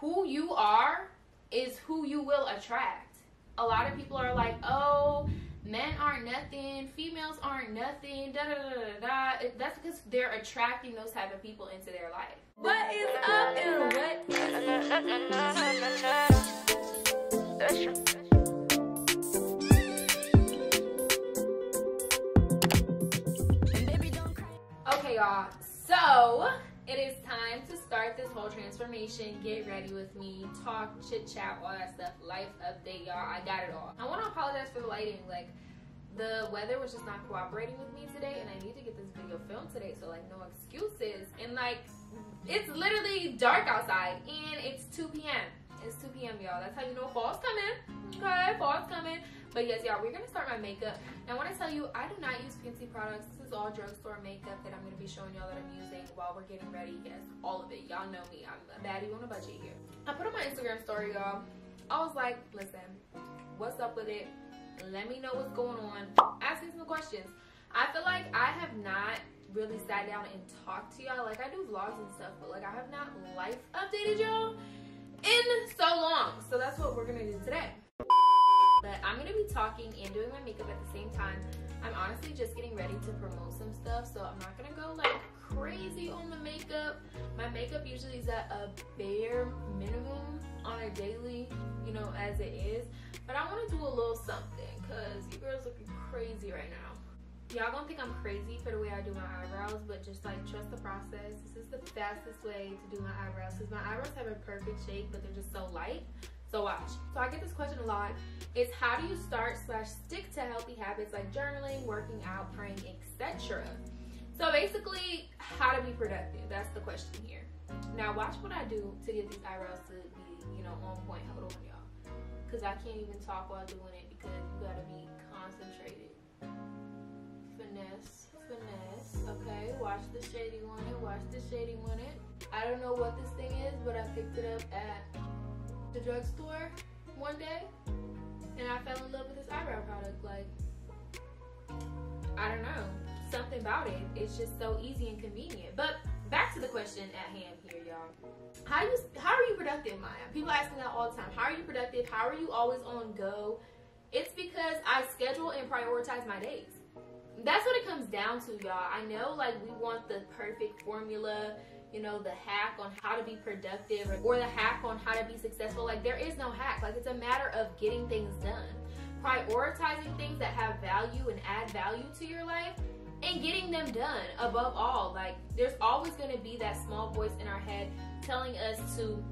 who you are is who you will attract. A lot of people are like, oh, men aren't nothing, females aren't nothing, da da da da da. That's because they're attracting those type of people into their life. What is up and what is Okay, y'all. So it is time to start this whole transformation. Get ready with me. Talk, chit chat, all that stuff. Life update, y'all. I got it all. I want to apologize for the lighting. Like, the weather was just not cooperating with me today, and I need to get this video filmed today. So, like, no excuses. And, like, it's literally dark outside, and it's 2 p.m. It's 2 p.m., y'all. That's how you know fall's coming. Okay, fall's coming. But yes, y'all, we're gonna start my makeup. And I wanna tell you, I do not use fancy products. This is all drugstore makeup that I'm gonna be showing y'all that I'm using while we're getting ready. Yes, all of it. Y'all know me. I'm a baddie on a budget here. I put on my Instagram story, y'all. I was like, listen, what's up with it? Let me know what's going on. Ask me some questions. I feel like I have not really sat down and talked to y'all. Like I do vlogs and stuff, but like I have not life updated y'all in so long. So that's what we're gonna do today. But I'm gonna be talking and doing my makeup at the same time. I'm honestly just getting ready to promote some stuff, so I'm not gonna go like crazy on the makeup. My makeup usually is at a bare minimum on a daily, you know, as it is. But I wanna do a little something, cause you girls looking crazy right now. Y'all gonna think I'm crazy for the way I do my eyebrows, but just like trust the process. This is the fastest way to do my eyebrows because my eyebrows have a perfect shape, but they're just so light. So watch. So I get this question a lot. It's how do you start slash stick to healthy habits like journaling, working out, praying, etc. So basically, how to be productive. That's the question here. Now watch what I do to get these eyebrows to be, you know, on point. Hold on, y'all. Because I can't even talk while doing it because you gotta be concentrated. Finesse. Okay, watch the shading on it. Watch the shading on it. I don't know what this thing is, but I picked it up at the drugstore one day and I fell in love with this eyebrow product. Like, I don't know. Something about it. It's just so easy and convenient. But back to the question at hand here, y'all. How you how are you productive, Maya? People ask me that all the time. How are you productive? How are you always on go? It's because I schedule and prioritize my days. That's what it comes down to, y'all. I know like we want the perfect formula you know, the hack on how to be productive or, the hack on how to be successful. Like there is no hack. Like it's a matter of getting things done. Prioritizing things that have value and add value to your life and getting them done above all. Like there's always going to be that small voice in our head telling us to,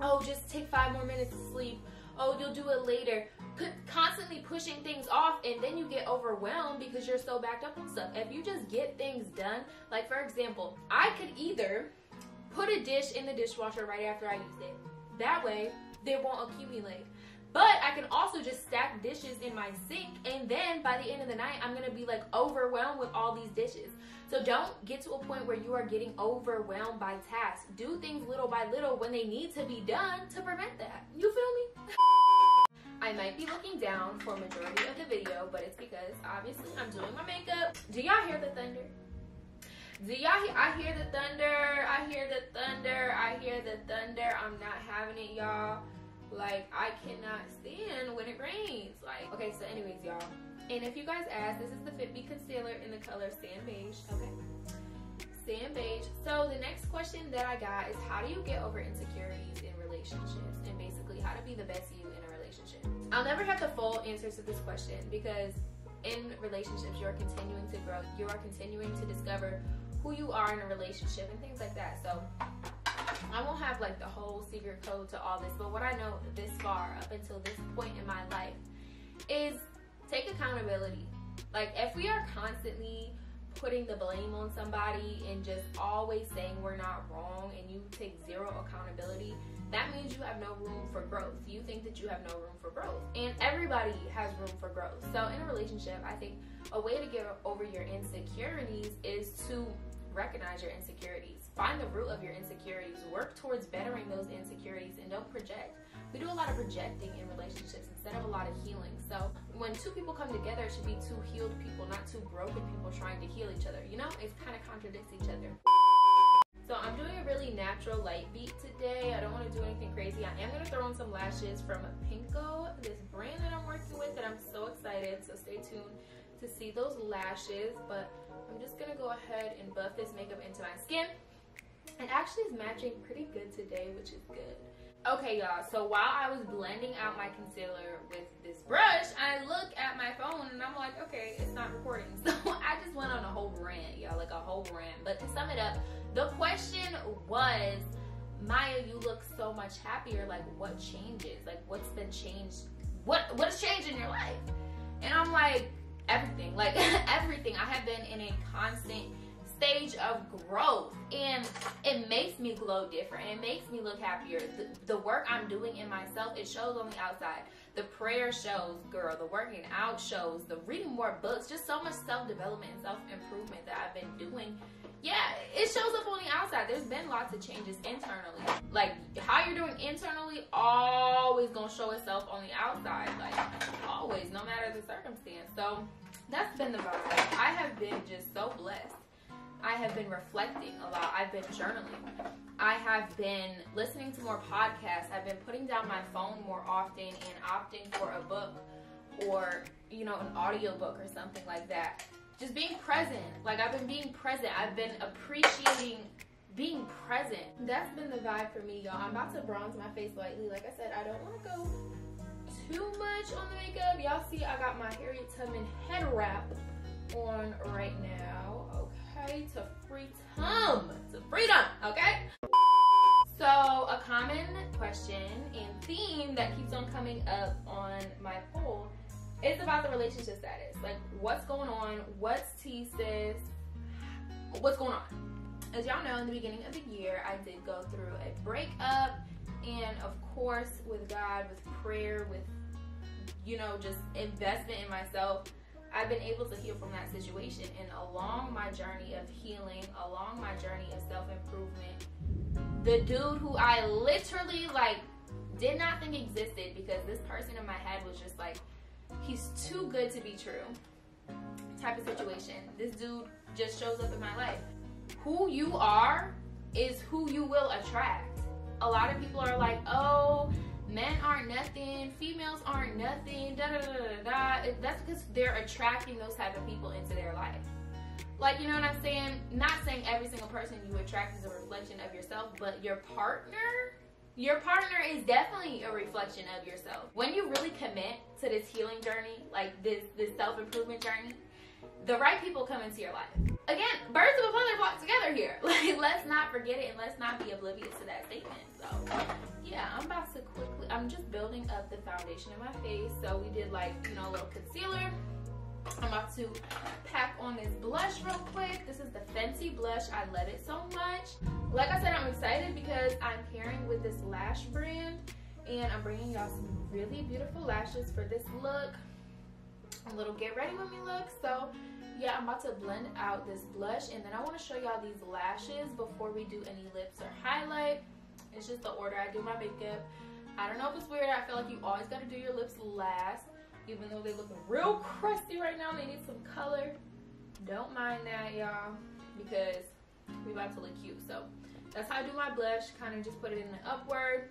oh, just take five more minutes to sleep. Oh, you'll do it later constantly pushing things off and then you get overwhelmed because you're so backed up on stuff. If you just get things done, like for example, I could either put a dish in the dishwasher right after I use it. That way, they won't accumulate. But I can also just stack dishes in my sink and then by the end of the night, I'm gonna be like overwhelmed with all these dishes. So don't get to a point where you are getting overwhelmed by tasks. Do things little by little when they need to be done to prevent that. You feel me? I might be looking down for majority of the video, but it's because obviously I'm doing my makeup. Do y'all hear the thunder? Do y'all hear? I hear the thunder. I hear the thunder. I hear the thunder. I'm not having it, y'all. Like, I cannot stand when it rains. Like, okay, so anyways, y'all. And if you guys ask, this is the Fit Me Concealer in the color Sand Beige. Okay. Sand Beige. So the next question that I got is how do you get over insecurities in relationships? And basically how to be the best you I'll never have the full answers to this question because in relationships, you're continuing to grow. You are continuing to discover who you are in a relationship and things like that. So I won't have like the whole secret code to all this, but what I know this far up until this point in my life is take accountability. Like if we are constantly putting the blame on somebody and just always saying we're not wrong and you take zero accountability, that means you have no room for growth. You think that you have no room for growth. And everybody has room for growth. So in a relationship, I think a way to get over your insecurities is to recognize your insecurities. Find the root of your insecurities. Work towards bettering those insecurities and don't project. We do a lot of projecting in relationships instead of a lot of healing. So when two people come together, it should be two healed people, not two broken people trying to heal each other. You know, it kind of contradicts each other. So I'm doing a really natural light beat today. I don't want to do anything crazy. I am gonna throw in some lashes from Pinkzio, this brand that I'm working with that I'm so excited. So stay tuned to see those lashes. But I'm just gonna go ahead and buff this makeup into my skin. It actually is matching pretty good today, which is good. Okay, y'all, so while I was blending out my concealer with this brush, I look at my phone and I'm like, okay, it's not recording. So I just went on a whole rant, y'all, like a whole rant. But to sum it up, the question was, Maya, you look so much happier. Like, what changes? Like, what's been changed? What What's changed in your life? And I'm like, everything. Like, everything. I have been in a constant stage of growth. And it makes me glow different. It makes me look happier. The, the, work i'm doing in myself it shows on the outside. The prayer shows girl the working out shows the reading more books just so much self-development and self-improvement that i've been doing. Yeah it shows up on the outside. There's been lots of changes internally. Like how you're doing internally always gonna show itself on the outside like always no matter the circumstance. So that's been the vibe i have been just so blessed I have been reflecting a lot. I've been journaling. I have been listening to more podcasts. I've been putting down my phone more often and opting for a book or, you know, an audiobook or something like that. Just being present. Like I've been being present. I've been appreciating being present. That's been the vibe for me, y'all. I'm about to bronze my face lightly. Like I said, I don't want to go too much on the makeup. Y'all see I got my Harriet Tubman head wrap on right now. Okay to freedom, to freedom, okay? So a common question and theme that keeps on coming up on my poll is about the relationship status. Like what's going on? What's T sis? What's going on? As y'all know, in the beginning of the year, I did go through a breakup and of course with God, with prayer, with you know, just investment in myself I've been able to heal from that situation. And along my journey of healing, along my journey of self improvement, the dude who I literally like did not think existed because this person in my head was just like, he's too good to be true type of situation. This dude just shows up in my life. Who you are is who you will attract. A lot of people are like, oh, men aren't nothing, females aren't nothing, da da da da da. That's because they're attracting those type of people into their life. Like, you know what I'm saying? Not saying every single person you attract is a reflection of yourself, but your partner, your partner is definitely a reflection of yourself. When you really commit to this healing journey, like this this self-improvement journey, the right people come into your life. Again, birds of a feather flock together here. Like, let's not forget it and let's not be oblivious to that statement. So, yeah, I'm about to quickly, I'm just building up the foundation in my face. So we did like, you know, a little concealer. I'm about to pack on this blush real quick. This is the Fenty blush. I love it so much. Like I said, I'm excited because I'm pairing with this lash brand and I'm bringing y'all some really beautiful lashes for this look. A little get ready with me look. So yeah, I'm about to blend out this blush and then I want to show y'all these lashes before we do any lips or highlight. It's just the order I do my makeup. I don't know if it's weird. I feel like you always got to do your lips last, even though they look real crusty right now. They need some color. Don't mind that, y'all, because we about to look cute. So that's how I do my blush. Kind of just put it in the upward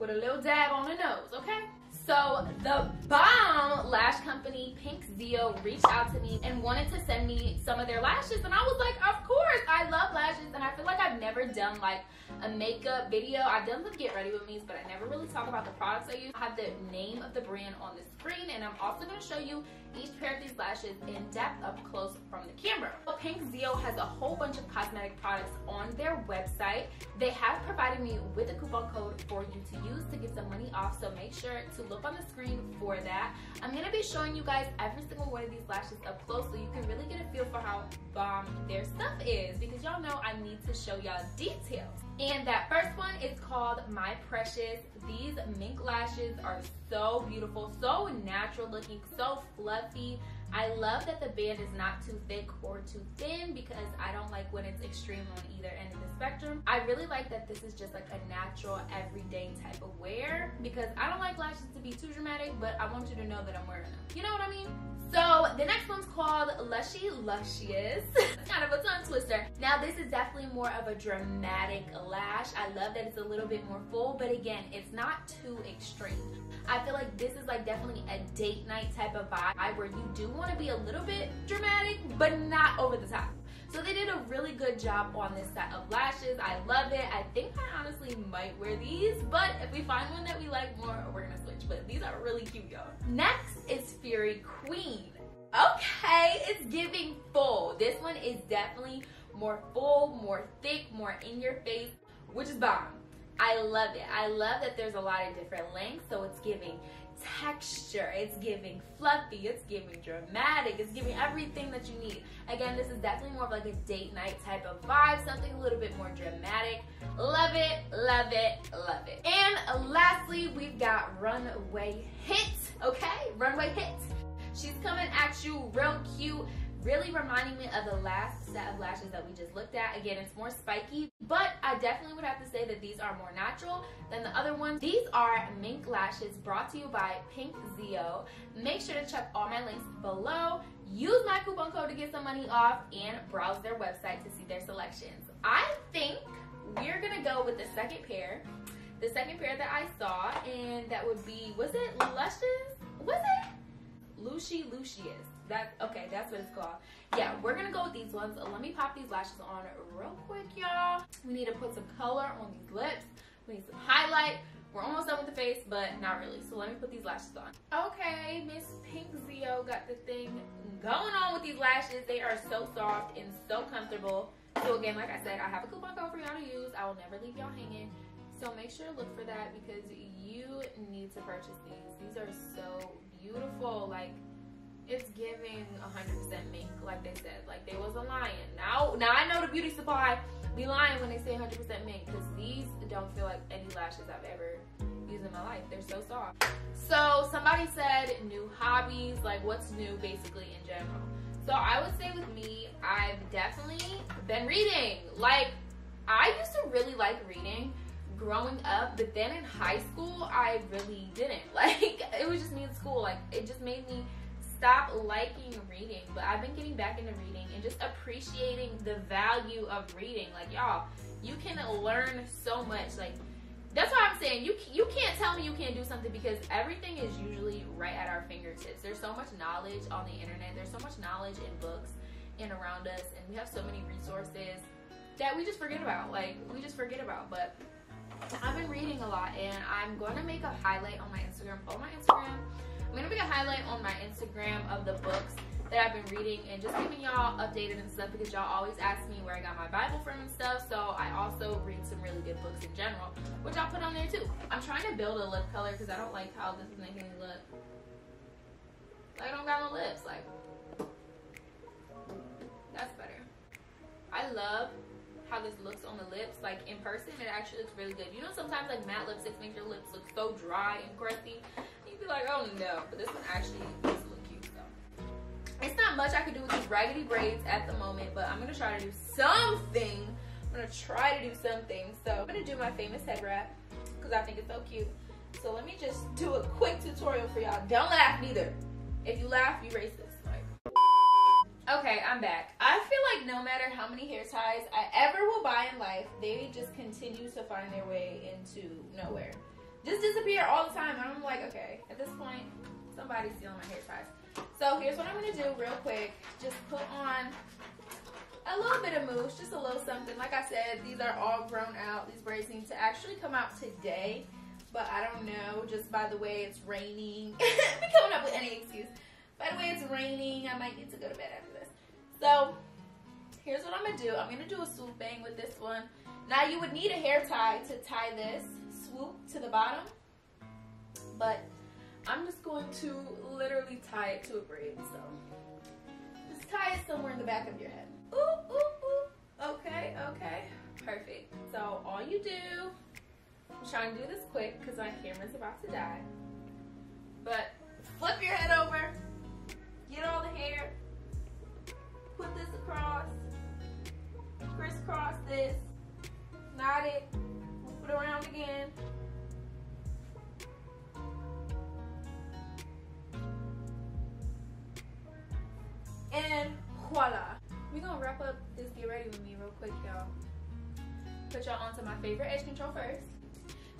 with a little dab on the nose, okay? So the bomb lash company Pink Zio reached out to me and wanted to send me some of their lashes. And I was like, of course, I love lashes. And I feel like I've never done like a makeup video. I've done some get ready with me's, but I never really talk about the products I use. I have the name of the brand on the screen and I'm also gonna show you each pair of these lashes in depth up close from the camera. Pink Zio has a whole bunch of cosmetic products on their website. They have provided me with a coupon code for you to use to get some money off, so make sure to look on the screen for that. I'm gonna be showing you guys every single one of these lashes up close so you can really get a feel for how bomb their stuff is because y'all know I need to show y'all details. And that first one is called My Precious. These mink lashes are so beautiful, so natural looking, so fluffy. I love that the band is not too thick or too thin because I don't like when it's extreme on either end of the spectrum. I really like that this is just like a natural everyday type of wear because I don't like lashes to be too dramatic, but I want you to know that I'm wearing them. You know what I mean? So the next one's called Lushy Luscious. it's kind of a tongue twister. Now this is definitely more of a dramatic lash. I love that it's a little bit more full, but again, it's not too extreme. I feel like this is like definitely a date night type of vibe where you do want to be a little bit dramatic, but not over the top. So they did a really good job on this set of lashes. I love it. I think I honestly might wear these, but if we find one that we like more, we're gonna switch. But these are really cute, y'all. Next is Fury Queen. Okay, it's giving full. This one is definitely more full, more thick, more in your face, which is bomb. I love it. I love that there's a lot of different lengths, so it's giving texture, it's giving fluffy, it's giving dramatic, it's giving everything that you need. Again, this is definitely more of like a date night type of vibe, something a little bit more dramatic. Love it, love it, love it. And lastly, we've got Runway Hit, okay? Runway Hit. She's coming at you real cute really reminding me of the last set of lashes that we just looked at. Again, it's more spiky, but I definitely would have to say that these are more natural than the other ones. These are mink lashes brought to you by Pink Zio. Make sure to check all my links below. Use my coupon code to get some money off and browse their website to see their selections. I think we're gonna go with the second pair. The second pair that I saw, and that would be, was it Luscious? Was it? Lucy Lucius. That okay, that's what it's called. Yeah, we're gonna go with these ones. Let me pop these lashes on real quick, y'all. We need to put some color on these lips. We need some highlight. We're almost done with the face, but not really. So let me put these lashes on. Okay, Miss Pink Zio got the thing going on with these lashes. They are so soft and so comfortable. So again, like I said, I have a coupon code for y'all to use. I will never leave y'all hanging. So make sure to look for that because you need to purchase these. These are so beautiful. Like it's giving 100% mink, like they said. Like they was a lion. Now, now I know the beauty supply be lying when they say 100% mink because these don't feel like any lashes I've ever used in my life. They're so soft. So somebody said new hobbies, like what's new basically in general. So I would say with me, I've definitely been reading. Like I used to really like reading growing up, but then in high school, I really didn't. Like it was just me in school. Like it just made me stop liking reading, but I've been getting back into reading and just appreciating the value of reading. Like y'all, you can learn so much. Like that's why I'm saying you you can't tell me you can't do something because everything is usually right at our fingertips. There's so much knowledge on the internet. There's so much knowledge in books and around us, and we have so many resources that we just forget about. Like we just forget about, but. I've been reading a lot and I'm going to make a highlight on my Instagram. Follow my Instagram I'm gonna make a highlight on my Instagram of the books that I've been reading and just keeping y'all updated and stuff because y'all always ask me where I got my Bible from and stuff. So I also read some really good books in general, which I'll put on there too. I'm trying to build a lip color because I don't like how this is making me look. I don't got no lips. Like, that's better. I love how this looks on the lips. Like in person, it actually looks really good. You know, sometimes like matte lipsticks make your lips look so dry and crusty you'd be like, oh no. But this one actually a little cute though. It's not much I could do with these raggedy braids at the moment, but I'm gonna try to do something. I'm gonna try to do something. So I'm gonna do my famous head wrap because I think it's so cute. So let me just do a quick tutorial for y'all. Don't laugh neither. If you laugh, you racist. Okay, I'm back. I feel like no matter how many hair ties I ever will buy in life, they just continue to find their way into nowhere just disappear all the time. And I'm like, okay, at this point, somebody's stealing my hair ties. So here's what I'm gonna do real quick. Just put on a little bit of mousse, just a little something. Like I said, these are all grown out. These braids need to actually come out today, but I don't know, just by the way it's raining. I'm coming up with any excuse. By the way it's raining, I might need to go to bed after. So here's what I'm gonna do. I'm gonna do a swoop bang with this one. Now you would need a hair tie to tie this swoop to the bottom, but I'm just going to literally tie it to a braid. So just tie it somewhere in the back of your head. Ooh, ooh, ooh. Okay, okay, perfect. So all you do, I'm trying to do this quick because my camera's about to die, but flip your head over. get all the hair, put this across, crisscross this, knot it, put it around again. And voila. We're gonna wrap up this get ready with me real quick, y'all. Put y'all onto my favorite edge control first.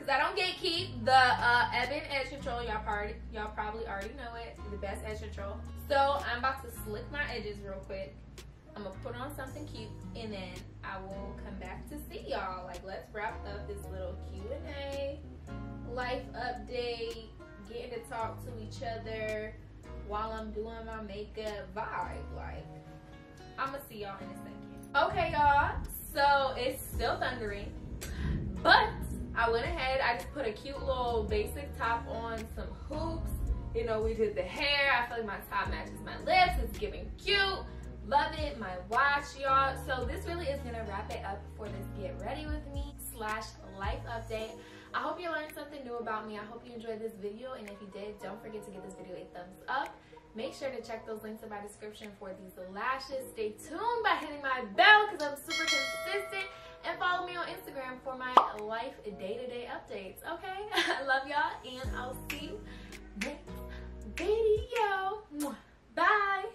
Cause I don't gatekeep the uh, Ebin edge control. Y'all probably y'all probably already know it. The best edge control. So I'm about to slick my edges real quick. I'm gonna put on something cute and then I will come back to see y'all. Like let's wrap up this little Q&A, life update, getting to talk to each other while I'm doing my makeup vibe. Like I'm gonna see y'all in a second. Okay y'all, so it's still thundering, but I went ahead, I just put a cute little basic top on, some hoops. You know, we did the hair. I feel like my top matches my lips. It's giving cute. Love it. My watch, y'all. So this really is to wrap it up for this Get Ready With Me slash life update. I hope you learned something new about me. I hope you enjoyed this video. And if you did, don't forget to give this video a thumbs up. Make sure to check those links in my description for these lashes. Stay tuned by hitting my bell because I'm super consistent. And follow me on Instagram for my life day-to-day -day updates, okay? I love y'all, and I'll see you next video. Bye.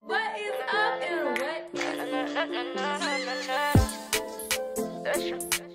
What is up and what is